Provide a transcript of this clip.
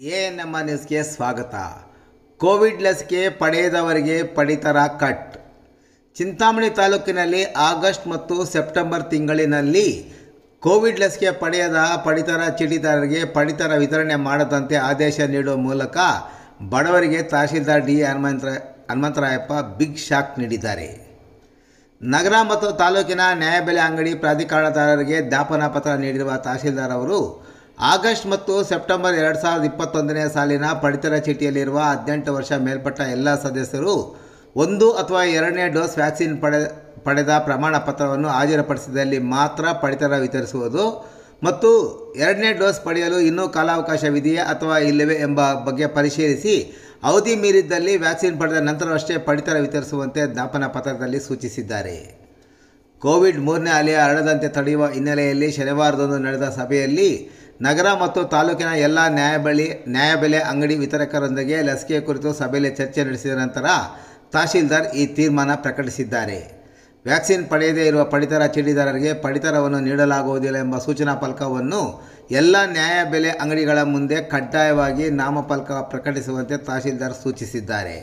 A N M ನ್ಯೂಸ್ಗೆ ಸ್ವಾಗತ. Covid ಲಸಿಕೆ ಪಡೆಯದವರಿಗೆ ಪಡಿತರ ಕಟ್. ಚಿಂತಾಮಣಿ ತಾಲೂಕಿನಲ್ಲಿ ಆಗಸ್ಟ್ ಮತ್ತು ಸೆಪ್ಟೆಂಬರ್ ತಿಂಗಳಿನಲ್ಲಿ ಕೋವಿಡ್ ಲಸಿಕೆ ಪಡೆಯದ ಪಡಿತರ ಚೀಟಿದಾರರಿಗೆ ಪಡಿತರ ವಿತರಣೆ ಮಾಡದಂತೆ ಆದೇಶ ನೀಡುವ ಮೂಲಕ ಬಡವರಿಗೆ tahsildar D Hanumantha Hanumantharayappa big shock ನೀಡಿದ್ದಾರೆ. ನಗರ ಮತ್ತು ತಾಲೂಕಿನ ನ್ಯಾಯಬೆಲೆ ಅಂಗಡಿ ಪ್ರಾಧಿಕಾರದಾರರಿಗೆ ಜ್ಞಾಪನಾ ಪತ್ರ ನೀಡಿರುವ ತಹಶೀಲ್ದಾರ್ ಅವರು ಆಗಸ್ಟ್ ಮತ್ತು ಸೆಪ್ಟೆಂಬರ್ ಎರಡು ಸಾವಿರದ ಇಪ್ಪತ್ತೊಂದನೇ ಸಾಲಿನ ಪಡಿತರ ಚೀಟಿಯಲ್ಲಿರುವ ಹದಿನೆಂಟು ವರ್ಷ ಮೇಲ್ಪಟ್ಟ ಎಲ್ಲ ಸದಸ್ಯರು ಒಂದು ಅಥವಾ ಎರಡನೇ ಡೋಸ್ ವ್ಯಾಕ್ಸಿನ್ ಪಡೆ, ಪಡೆದ ಪ್ರಮಾಣ ಪತ್ರವನ್ನು ಹಾಜರುಪಡಿಸಿದಲ್ಲಿ ಮಾತ್ರ ಪಡಿತರ ವಿತರಿಸುವುದು ಮತ್ತು ಎರಡನೇ ಡೋಸ್ ಪಡೆಯಲು ಇನ್ನೂ ಕಾಲಾವಕಾಶವಿದೆಯೇ ಅಥವಾ ಇಲ್ಲವೇ ಎಂಬ ಬಗ್ಗೆ ಪರಿಶೀಲಿಸಿ ಅವಧಿ ಮೀರಿದ್ದಲ್ಲಿ ವ್ಯಾಕ್ಸಿನ್ ಪಡೆದ ನಂತರವಷ್ಟೇ ಪಡಿತರ ವಿತರಿಸುವಂತೆ ಜ್ಞಾಪನಾ ಪತ್ರದಲ್ಲಿ ಸೂಚಿಸಿದ್ದಾರೆ. ಕೋವಿಡ್ ಮೂರನೇ ಅಲೆಯ ಹರಡದಂತೆ ತಡೆಯುವ ಹಿನ್ನೆಲೆಯಲ್ಲಿ ಶನಿವಾರದಂದು ನಡೆದ ಸಭೆಯಲ್ಲಿ ನಗರ ಮತ್ತು ತಾಲೂಕಿನ ಎಲ್ಲ ನ್ಯಾಯಬಳಿ, ನ್ಯಾಯಬೆಲೆ ಅಂಗಡಿ ವಿತರಕರೊಂದಿಗೆ ಲಸಿಕೆ ಕುರಿತು ಸಭೆಯಲ್ಲಿ ಚರ್ಚೆ ನಡೆಸಿದ ನಂತರ ತಹಶೀಲ್ದಾರ್ ಈ ತೀರ್ಮಾನ ಪ್ರಕಟಿಸಿದ್ದಾರೆ. ವ್ಯಾಕ್ಸಿನ್ ಪಡೆಯದೇ ಇರುವ ಪಡಿತರ ಚೀಟಿದಾರರಿಗೆ ಪಡಿತರವನ್ನು ನೀಡಲಾಗುವುದಿಲ್ಲ ಎಂಬ ಸೂಚನಾ ಫಲಕವನ್ನು ಎಲ್ಲ ನ್ಯಾಯಬೆಲೆ ಅಂಗಡಿಗಳ ಮುಂದೆ ಕಡ್ಡಾಯವಾಗಿ ನಾಮಫಲಕ ಪ್ರಕಟಿಸುವಂತೆ ತಹಶೀಲ್ದಾರ್ ಸೂಚಿಸಿದ್ದಾರೆ.